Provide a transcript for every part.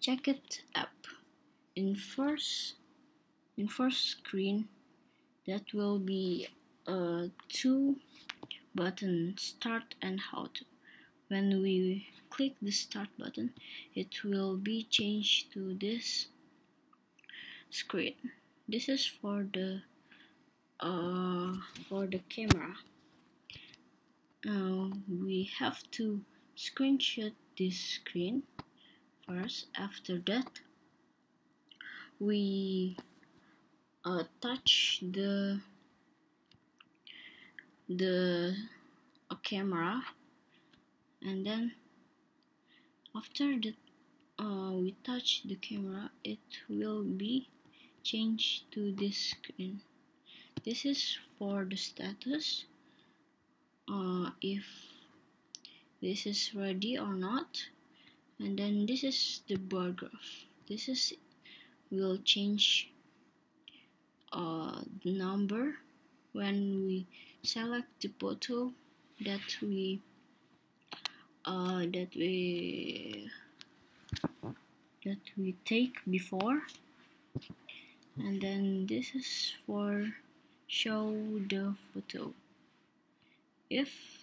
check it up. In first in first screen. That will be uh, two buttons start and how to when we click the start button it will be changed to this screen. This is for the uh, for the camera. Uh, we have to screenshot this screen first. After that we uh, touch the the camera. And then after that uh, we touch the camera it will be changed to this screen. This is for the status. Uh, if this is ready or not. And then this is the bar graph. This is will change uh, the number. When we select the photo that we uh, that we that we take before. And then this is for show the photo. If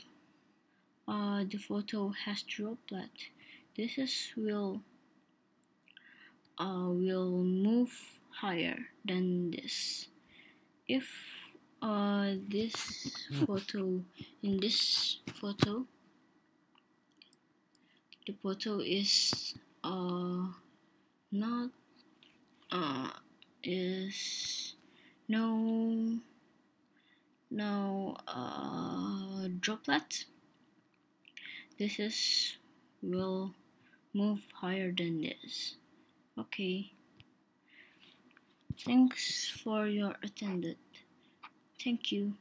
uh, the photo has droplet this is will uh, will move higher than this. If uh, this photo in this photo the photo is uh, not uh, is no no uh, droplet this is will move higher than this. Okay. Thanks for your attendance. Thank you